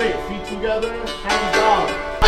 straight, feet together, hands down.